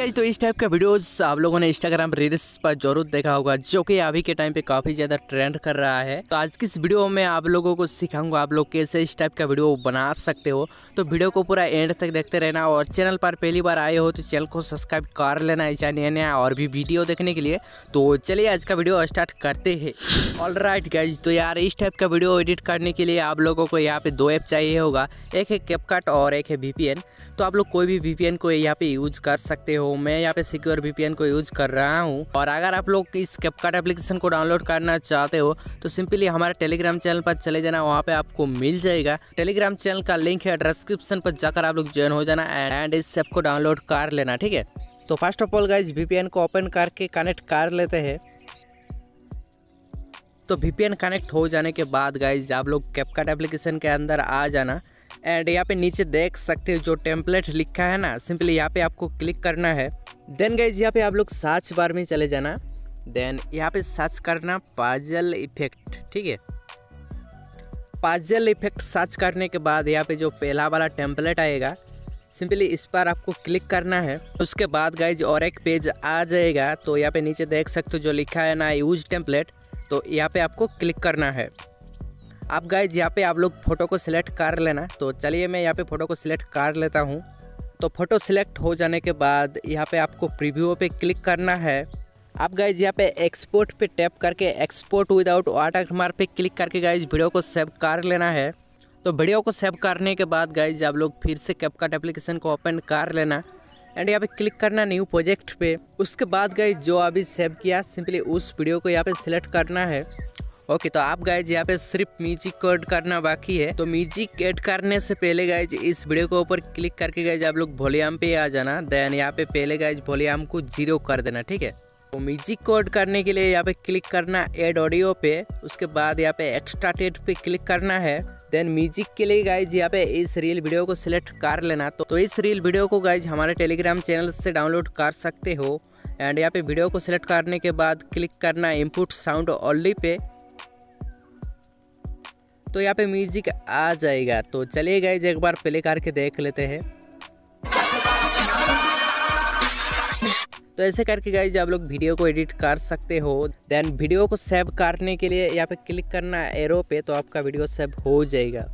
Guys तो इस type का वीडियोस आप लोगों ने इंस्टाग्राम रील्स पर ज़रूर देखा होगा, जो कि अभी के टाइम पे काफ़ी ज़्यादा ट्रेंड कर रहा है। तो आज की इस वीडियो में आप लोगों को सिखाऊँगा, आप लोग कैसे इस टाइप का वीडियो बना सकते हो। तो वीडियो को पूरा एंड तक देखते रहना और चैनल पर पहली बार आए हो तो चैनल को सब्सक्राइब कर लेना ऐसा नया नया और भी वीडियो देखने के लिए। तो चलिए आज का वीडियो स्टार्ट करते हैं। ऑल राइट गाइज़ तो यार इस टाइप का वीडियो एडिट करने के लिए आप लोगों को यहाँ पे दो ऐप चाहिए होगा, एक है कैपकट और एक है वीपीएन तो आप लोग कोई भी वीपीएन को यहाँ पे यूज़ कर सकते हो। मैं यहाँ पे सिक्योर वीपीएन को यूज़ कर रहा हूँ। और अगर आप लोग इस कैपकट एप्लीकेशन को डाउनलोड करना चाहते हो तो सिंपली हमारे टेलीग्राम चैनल पर चले जाना, वहाँ पे आपको मिल जाएगा। टेलीग्राम चैनल का लिंक है डिस्क्रिप्शन पर जाकर आप लोग ज्वाइन हो जाना एंड इस ऐप को डाउनलोड कर लेना, ठीक है? तो first of all guys VPN को ओपन करके कनेक्ट कर लेते हैं। तो वीपीएन कनेक्ट हो जाने के बाद गाइज़ आप लोग कैपकट एप्लीकेशन के अंदर आ जाना। एंड यहाँ पे नीचे देख सकते हो जो टेम्पलेट लिखा है ना सिंपली यहाँ पे आपको क्लिक करना है। देन गाइज़ यहाँ पे आप लोग सर्च बार में चले जाना। देन यहाँ पे सर्च करना पाजल इफ़ेक्ट ठीक है? पाजल इफ़ेक्ट सर्च करने के बाद यहाँ पे जो पहला वाला टेम्पलेट आएगा सिंपली इस पर आपको क्लिक करना है। उसके बाद गाइज़ और एक पेज आ जाएगा तो यहाँ पे नीचे देख सकते हो जो लिखा है ना यूज़ टेम्पलेट तो यहाँ पे आपको क्लिक करना है। अब गाइज़ यहाँ पे आप लोग फ़ोटो को सिलेक्ट कर लेना। तो चलिए मैं यहाँ पे फ़ोटो को सिलेक्ट कर लेता हूँ। तो फ़ोटो सिलेक्ट हो जाने के बाद यहाँ पे आपको प्रीव्यू पे क्लिक करना है। आप गाइज़ यहाँ पे एक्सपोर्ट पे टैप करके एक्सपोर्ट विदाउट वाटर मार्क पे क्लिक करके गाइज़ वीडियो को सेव कर लेना है। तो वीडियो को सेव करने के बाद गाइज़ आप लोग फिर से कैपकट एप्लीकेशन को ओपन कर लेना। एंड यहाँ पे क्लिक करना न्यू प्रोजेक्ट पे। उसके बाद गाइज़ जो अभी सेव किया सिंपली उस वीडियो को यहाँ पे सिलेक्ट करना है। ओके तो आप गाइज़ यहाँ पे सिर्फ़ म्यूज़िक को ऐड करना बाकी है। तो म्यूज़िक ऐड करने से पहले गाइज़ इस वीडियो के ऊपर क्लिक करके गाइज़ आप लोग वॉल्यूम पे आ जाना। देन यहाँ पे पहले गाइज़ वॉल्यूम को ज़ीरो कर देना ठीक है? तो म्यूज़िक को ऐड करने के लिए यहाँ पे क्लिक करना एड ऑडियो पे। उसके बाद यहाँ पे एक्स्ट्रा टेट पे क्लिक करना है। देन म्यूज़िक के लिए गाइज़ यहाँ पे इस रील वीडियो को सिलेक्ट कर लेना। तो, तो इस रील वीडियो को गाइज़ हमारे टेलीग्राम चैनल से डाउनलोड कर सकते हो। एंड यहाँ पे वीडियो को सिलेक्ट करने के बाद क्लिक करना इनपुट साउंड ओनली पे। तो यहाँ पे म्यूज़िक आ जाएगा। तो चलिए गाइज़ एक बार प्ले करके देख लेते हैं। तो ऐसे करके गाइज़ आप लोग वीडियो को एडिट कर सकते हो। देन वीडियो को सेव करने के लिए यहाँ पे क्लिक करना एरो पे तो आपका वीडियो सेव हो जाएगा।